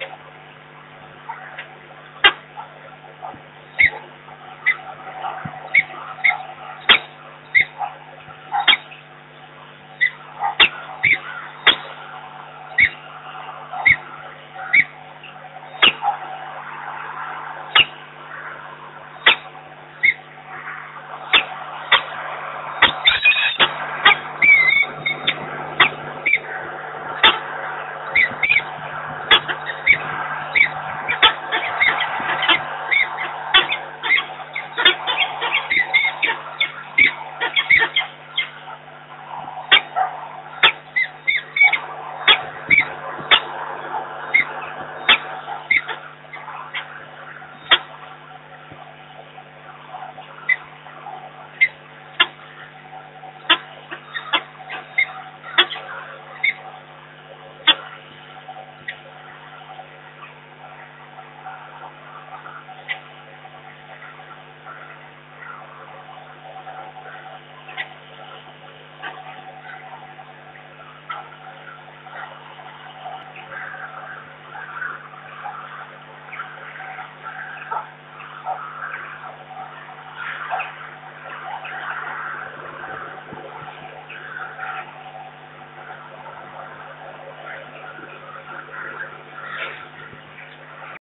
Yeah.